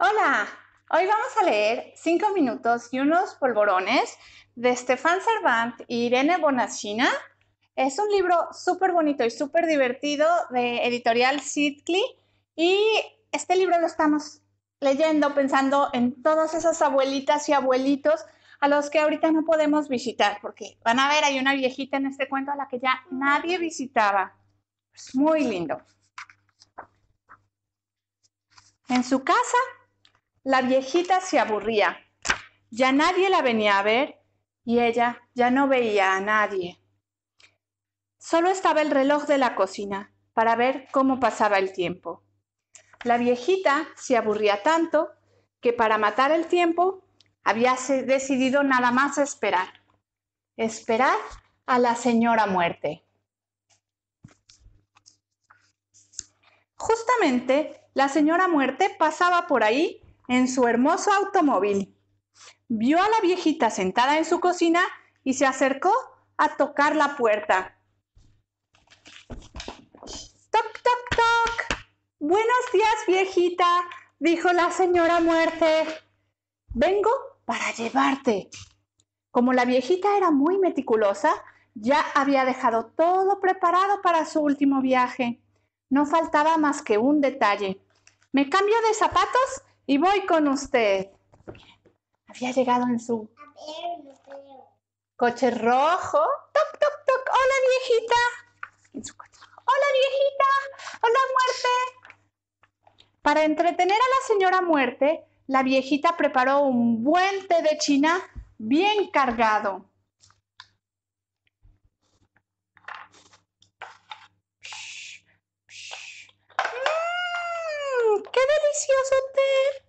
Hola, hoy vamos a leer Cinco minutos y unos polvorones de Stefan Servant y Irene Bonacina. Es un libro súper bonito y súper divertido de editorial Sidley y este libro lo estamos leyendo pensando en todas esas abuelitas y abuelitos a los que ahorita no podemos visitar, porque van a ver, hay una viejita en este cuento a la que ya nadie visitaba. Es muy lindo. En su casa la viejita se aburría. Ya nadie la venía a ver y ella ya no veía a nadie. Solo estaba el reloj de la cocina para ver cómo pasaba el tiempo. La viejita se aburría tanto que para matar el tiempo había decidido nada más esperar. Esperar a la señora muerte. Justamente la señora muerte pasaba por ahí en su hermoso automóvil. Vio a la viejita sentada en su cocina y se acercó a tocar la puerta. Toc, toc, toc. Buenos días, viejita, dijo la señora muerte. Vengo para llevarte. Como la viejita era muy meticulosa, ya había dejado todo preparado para su último viaje. No faltaba más que un detalle. Me cambio de zapatos y voy con usted. Había llegado en su coche rojo. Toc, toc, toc. Hola, viejita. Hola, viejita. Hola, muerte. Para entretener a la señora muerte, la viejita preparó un buen té de China bien cargado. ¡Qué delicioso té!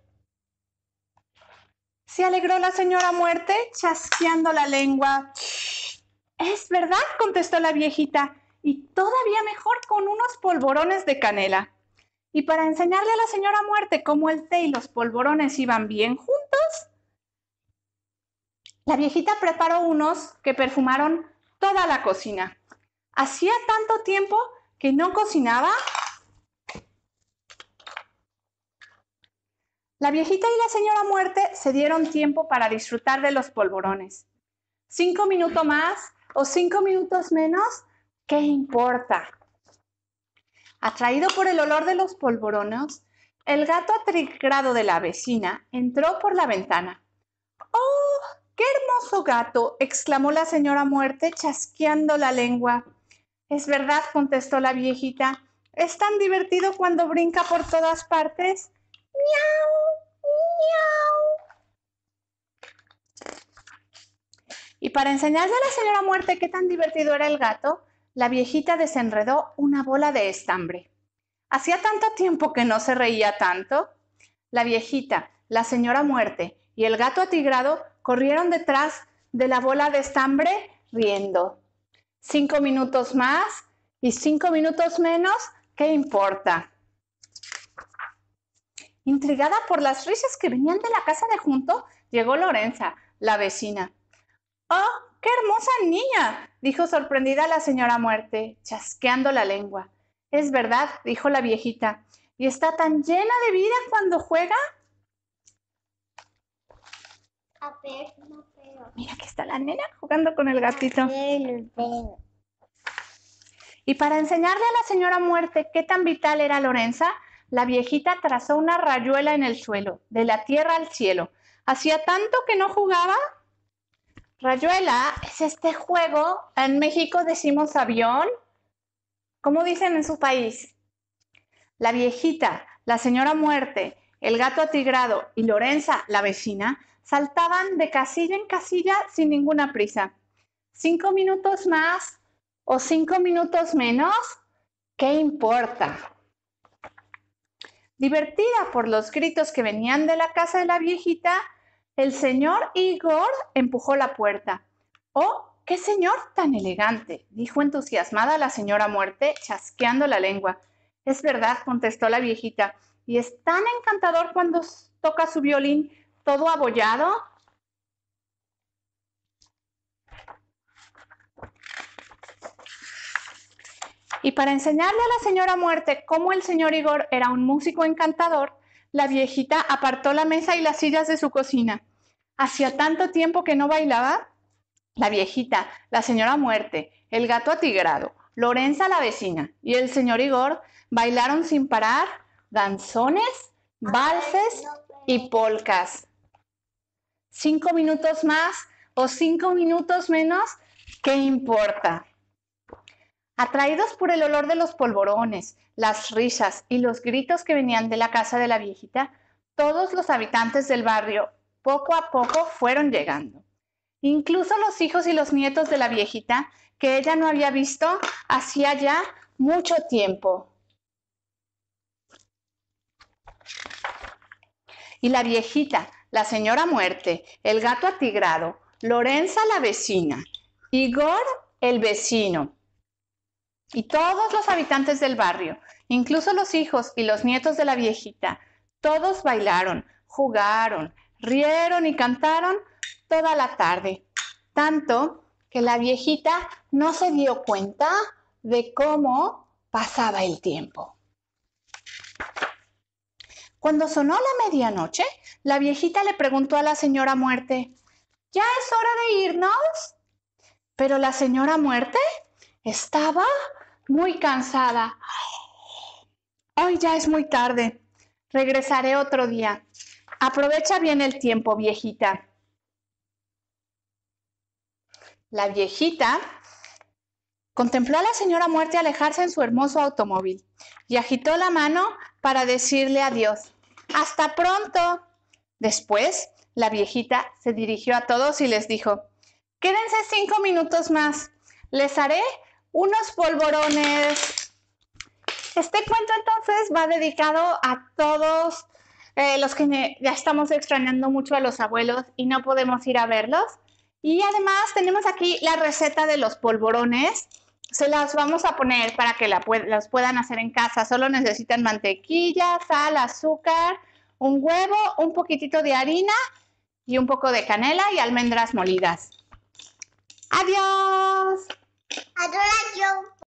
Se alegró la señora muerte, chasqueando la lengua. Es verdad, contestó la viejita, y todavía mejor con unos polvorones de canela. Y para enseñarle a la señora muerte cómo el té y los polvorones iban bien juntos, la viejita preparó unos que perfumaron toda la cocina. Hacía tanto tiempo que no cocinaba La viejita y la señora muerte se dieron tiempo para disfrutar de los polvorones. Cinco minutos más o cinco minutos menos, ¿qué importa? Atraído por el olor de los polvorones, el gato atrigrado de la vecina entró por la ventana. ¡Oh, qué hermoso gato! exclamó la señora muerte, chasqueando la lengua. Es verdad, contestó la viejita. Es tan divertido cuando brinca por todas partes. ¡Miau! Y para enseñarle a la señora muerte qué tan divertido era el gato, la viejita desenredó una bola de estambre. Hacía tanto tiempo que no se reía tanto. La viejita, la señora muerte y el gato atigrado corrieron detrás de la bola de estambre riendo. Cinco minutos más y cinco minutos menos, ¿qué importa? Intrigada por las risas que venían de la casa de junto, llegó Lorenza, la vecina. ¡Oh, qué hermosa niña! dijo sorprendida la señora muerte, chasqueando la lengua. Es verdad, dijo la viejita, y está tan llena de vida cuando juega. A ver, no Mira que está la nena jugando con el gatito. Y para enseñarle a la señora muerte qué tan vital era Lorenza, la viejita trazó una rayuela en el suelo, de la tierra al cielo. Hacía tanto que no jugaba. Rayuela es este juego. En México decimos avión. ¿Cómo dicen en su país? La viejita, la señora muerte, el gato atigrado y Lorenza, la vecina, saltaban de casilla en casilla sin ninguna prisa. ¿Cinco minutos más o cinco minutos menos? ¿Qué importa? Divertida por los gritos que venían de la casa de la viejita, el señor Igor empujó la puerta. ¡Oh, qué señor tan elegante! dijo entusiasmada la señora muerte, chasqueando la lengua. Es verdad, contestó la viejita, y es tan encantador cuando toca su violín todo abollado Y para enseñarle a la señora muerte cómo el señor Igor era un músico encantador, la viejita apartó la mesa y las sillas de su cocina. Hacía tanto tiempo que no bailaba. La viejita, la señora muerte, el gato atigrado, Lorenza la vecina y el señor Igor bailaron sin parar danzones, valses y polcas. Cinco minutos más o cinco minutos menos, ¿qué importa? Atraídos por el olor de los polvorones, las risas y los gritos que venían de la casa de la viejita, todos los habitantes del barrio poco a poco fueron llegando. Incluso los hijos y los nietos de la viejita, que ella no había visto hacía ya mucho tiempo. Y la viejita, la señora muerte, el gato atigrado, Lorenza la vecina, Igor el vecino y todos los habitantes del barrio, incluso los hijos y los nietos de la viejita, todos bailaron, jugaron, rieron y cantaron toda la tarde, tanto que la viejita no se dio cuenta de cómo pasaba el tiempo. Cuando sonó la medianoche, la viejita le preguntó a la señora muerte, ¿ya es hora de irnos? Pero la señora muerte estaba muy cansada. Hoy ya es muy tarde. Regresaré otro día. Aprovecha bien el tiempo, viejita. La viejita contempló a la señora muerte alejarse en su hermoso automóvil y agitó la mano para decirle adiós. Hasta pronto. Después, la viejita se dirigió a todos y les dijo, quédense cinco minutos más. Les haré unos polvorones. Este cuento entonces va dedicado a todos eh, los que ya estamos extrañando mucho a los abuelos y no podemos ir a verlos. Y además tenemos aquí la receta de los polvorones. Se las vamos a poner para que las puedan hacer en casa. Solo necesitan mantequilla, sal, azúcar, un huevo, un poquitito de harina y un poco de canela y almendras molidas. Adiós. Adiós.